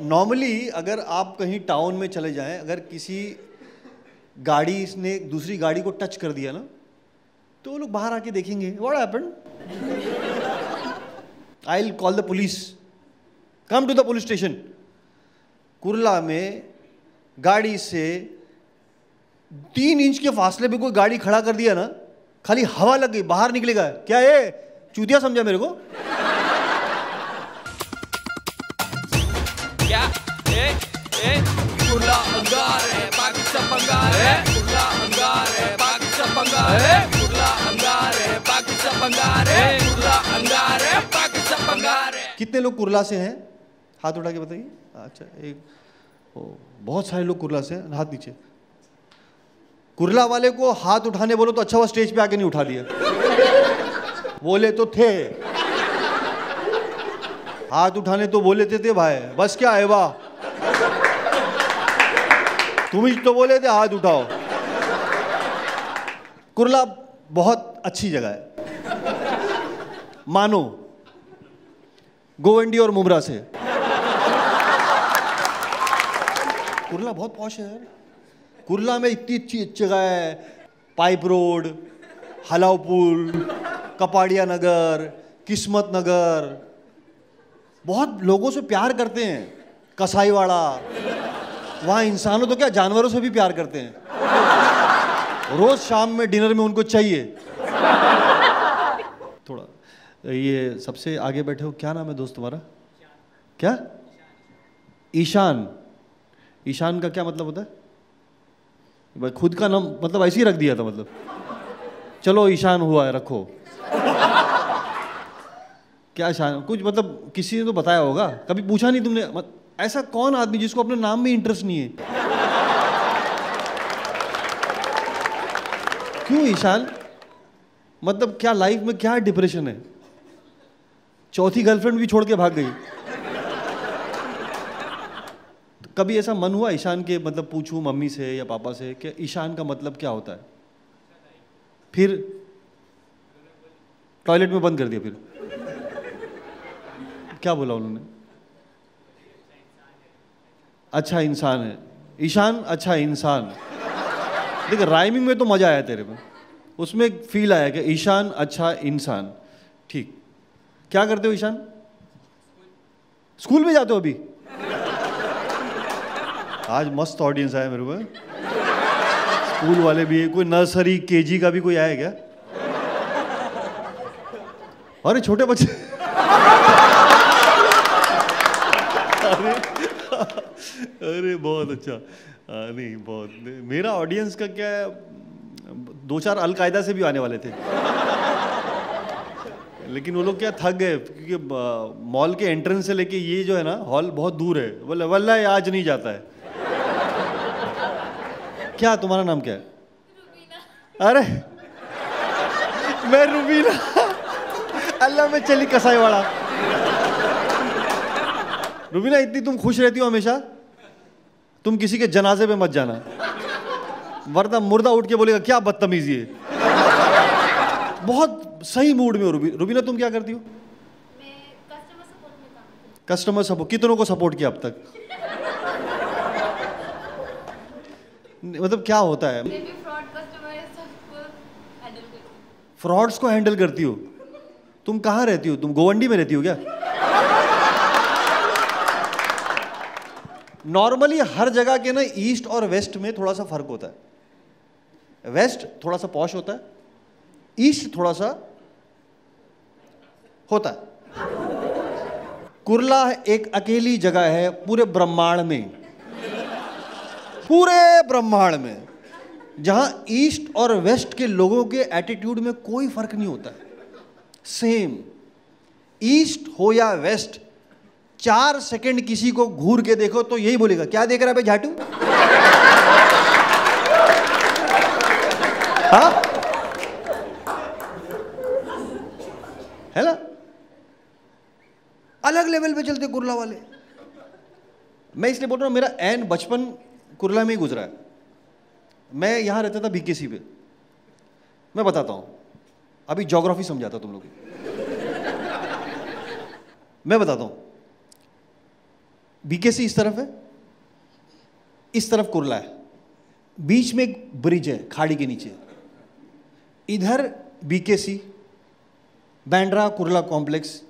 Normally अगर आप कहीं टाउन में चले जाएँ, अगर किसी गाड़ी ने दूसरी गाड़ी को टच कर दिया ना तो वो लोग बाहर आके देखेंगे what happened I call the police come to the police station Kurla में गाड़ी से तीन इंच के फासले पे कोई गाड़ी खड़ा कर दिया ना, खाली हवा लग गई, बाहर निकलेगा। क्या ये? चूतिया समझा मेरे को? क्या? ए ए कुर्ला अंगार है पाकिस्तान बंगाल है। कुर्ला अंगार है पाकिस्तान बंगाल है। कुर्ला अंगार है पाकिस्तान बंगाल है। कुर्ला अंगार है पाकिस्तान बंगाल है। कितने लोग कुरला से हैं? हाथ उठा के बताइए। अच्छा एक ओ, बहुत सारे लोग कुरला से हैं। हाथ नीचे। कुरला वाले को हाथ उठाने बोलो तो अच्छा हुआ स्टेज पे आके नहीं उठा दिया। बोले तो थे। हाथ उठाने तो बोले थे, थे भाई बस क्या है वाह? तुम ही तो बोले थे हाथ उठाओ। कुरला बहुत अच्छी जगह है। मानो गोवंडी और मुमरा से। कुरला बहुत पौश है यार। कुरला में इतनी अच्छी जगह है पाइप रोड हलाव पुल कपाड़िया नगर किस्मत नगर बहुत लोगों से प्यार करते हैं। कसाईवाड़ा। वहाँ इंसानों तो क्या जानवरों से भी प्यार करते हैं? रोज शाम में डिनर में उनको चाहिए। थोड़ा, ये सबसे आगे बैठे हो, क्या नाम है दोस्त तुम्हारा? क्या? ईशान। ईशान का क्या मतलब होता है? भाई, खुद का नाम मतलब ऐसे ही रख दिया था मतलब। चलो, ईशान हुआ है रखो। क्या शान कुछ मतलब किसी ने तो बताया होगा। कभी पूछा नहीं तुमने? मत, ऐसा कौन आदमी जिसको अपने नाम में इंटरेस्ट नहीं है? क्यों ईशान? मतलब क्या लाइफ में क्या डिप्रेशन है? चौथी गर्लफ्रेंड भी छोड़ के भाग गई। तो कभी ऐसा मन हुआ ईशान के मतलब पूछूँ मम्मी से या पापा से कि ईशान का मतलब क्या होता है? फिर टॉयलेट में बंद कर दिया फिर। क्या बोला उन्होंने? अच्छा इंसान है। ईशान अच्छा इंसान। देख राइमिंग में तो मज़ा आया तेरे में उसमें एक फील आया कि ईशान अच्छा इंसान। ठीक। क्या करते हो ईशान? स्कूल में जाते हो अभी? आज मस्त ऑडियंस आया मेरे को। स्कूल वाले भी है कोई नर्सरी, केजी का भी कोई आया क्या? अरे, छोटे बच्चे। अरे अरे बहुत अच्छा। नहीं बहुत। नहीं, मेरा ऑडियंस का क्या है? दो चार अलकायदा से भी आने वाले थे। लेकिन वो लोग क्या थक गए क्योंकि मॉल के एंट्रेंस से लेके ये जो है ना हॉल बहुत दूर है। बोले वल्ला आज नहीं जाता है। क्या तुम्हारा नाम क्या है? अरे मैं रुबीना। अल्लाह में चली कसाई वाला। रुबीना इतनी तुम खुश रहती हो हमेशा? तुम किसी के जनाजे पे मत जाना। वरना मुर्दा उठ के बोलेगा क्या बदतमीजी है? बहुत सही मूड में हो रुबी। रुबीना तुम क्या करती हो? कस्टमर सपोर्ट में काम करती कस्टमर सपोर्ट कितनों को सपोर्ट किया अब तक? मतलब क्या होता मैं भी फ्रॉड कस्टमर सबको हैंडल करती हूँ। फ्रॉड्स को हैंडल करती हो? तुम कहाँ रहती हो? तुम गोवंडी में रहती हो क्या? नॉर्मली हर जगह के ना ईस्ट और वेस्ट में थोड़ा सा फ़र्क होता है। वेस्ट थोड़ा सा पॉश होता है ईस्ट थोड़ा सा होता है। कुरला एक अकेली जगह है पूरे ब्रह्मांड में। पूरे ब्रह्मांड में। जहाँ ईस्ट और वेस्ट के लोगों के एटीट्यूड में कोई फ़र्क नहीं होता। सेम ईस्ट हो या वेस्ट चार सेकंड किसी को घूर के देखो तो यही बोलेगा, क्या देख रहा है झाटू? हाँ? है ना? अलग लेवल पे चलते कुरला वाले। मैं इसलिए बोल रहा हूँ, मेरा एन बचपन कुरला में ही गुजरा है। मैं यहाँ रहता था बीकेसी पे। मैं बताता हूँ, अभी ज्योग्राफी समझाता तुम लोग मैं बताता हूँ बीकेसी इस तरफ़ है? इस तरफ़ कुरला है। बीच में एक ब्रिज है, खाड़ी के नीचे। इधर बीकेसी बैंड्रा कुरला कॉम्प्लेक्स,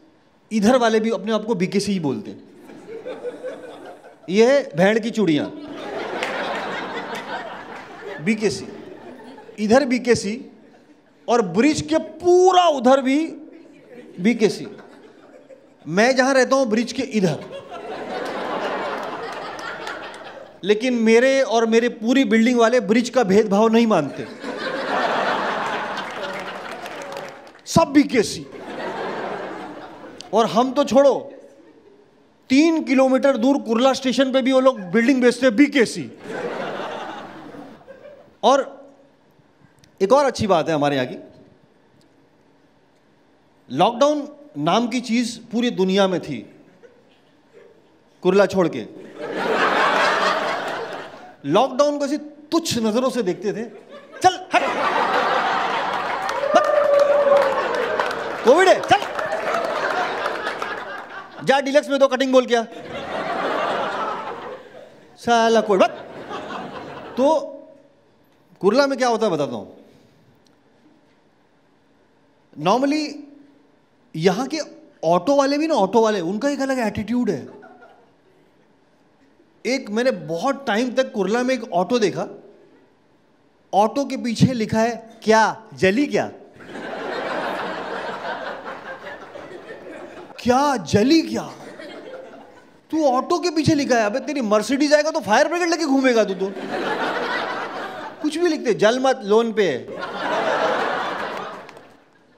इधर वाले भी अपने आप को बीकेसी ही बोलते हैं। ये है भेड़ की चूड़ियाँ। बीकेसी इधर बीकेसी और ब्रिज के पूरा उधर भी बीकेसी मैं जहाँ रहता हूँ, ब्रिज के इधर। लेकिन मेरे और मेरे पूरी बिल्डिंग वाले ब्रिज का भेदभाव नहीं मानते। सब बीकेसी और हम तो छोड़ो, तीन किलोमीटर दूर कुरला स्टेशन पे भी वो लोग बिल्डिंग बेचते हैं बीकेसी और एक और अच्छी बात है हमारे यहाँ की। लॉकडाउन नाम की चीज़ पूरी दुनिया में थी, कुरला छोड़ के। लॉकडाउन को ऐसी तुच्छ नज़रों से देखते थे। चल, हट। कोविड है, चल। जा डिलक्स में दो कटिंग बोल क्या। साला कोई बत तो कुरला में क्या होता है बताता हूँ। नॉर्मली यहाँ के ऑटो वाले भी ना, ऑटो वाले, उनका एक अलग एटीट्यूड है। एक मैंने बहुत टाइम तक कुरला में एक ऑटो देखा। ऑटो के पीछे लिखा है, क्या? जली क्या? क्या जली क्या? तू ऑटो के पीछे लिखा है, अबे तेरी मर्सिडीज आएगा तो फायर ब्रिगेड लेके घूमेगा तू तो। कुछ भी लिखते, जल मत, लोन पे।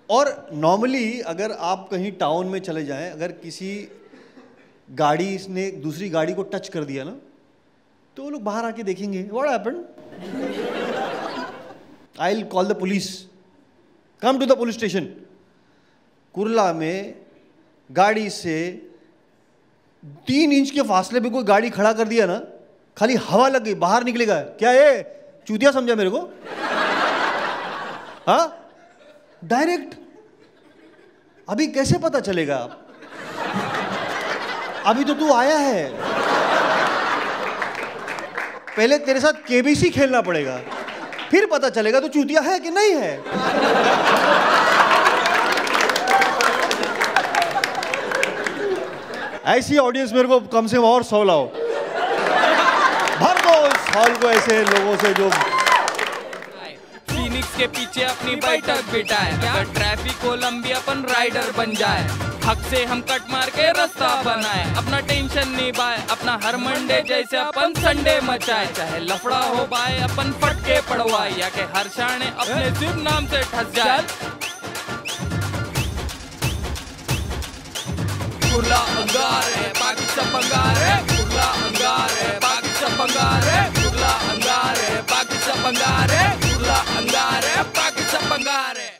और नॉर्मली अगर आप कहीं टाउन में चले जाएँ, अगर किसी गाड़ी इसने, दूसरी गाड़ी को टच कर दिया ना तो वो लोग बाहर आके देखेंगे what happened I will call the police come to the police station Kurla में गाड़ी से तीन इंच के फासले पे कोई गाड़ी खड़ा कर दिया ना, खाली हवा लग गई, बाहर निकलेगा। क्या ये? चूतिया समझा मेरे को? हाँ? डायरेक्ट अभी कैसे पता चलेगा? अभी तो तू आया है। पहले तेरे साथ केबीसी खेलना पड़ेगा। फिर पता चलेगा तो चूतिया है कि नहीं है। ऐसी ऑडियंस मेरे को कम से कम और सौ लाओ। भर दो इस हॉल को ऐसे लोगों से जो फिनिक्स के पीछे अपनी बैठक बिठाए ट्रैफ़िक लंबी अपन राइडर बन जाए। हक से हम कट मार के रास्ता बनाए। अपना टेंशन नहीं निभाए, अपना हर मंडे जैसे अपन संडे मचाए। चाहे लफड़ा हो पाए अपन फट के पड़वाए। या के हर शाणे अपने शिव नाम से ठस जाए। खुला अंगार है बाकी सब अंगार है खुला अंगार है बाकी सब अंगार है खुला अंगार है बाकी सब अंगार है खुला अंगार है बाकी सब अंगार है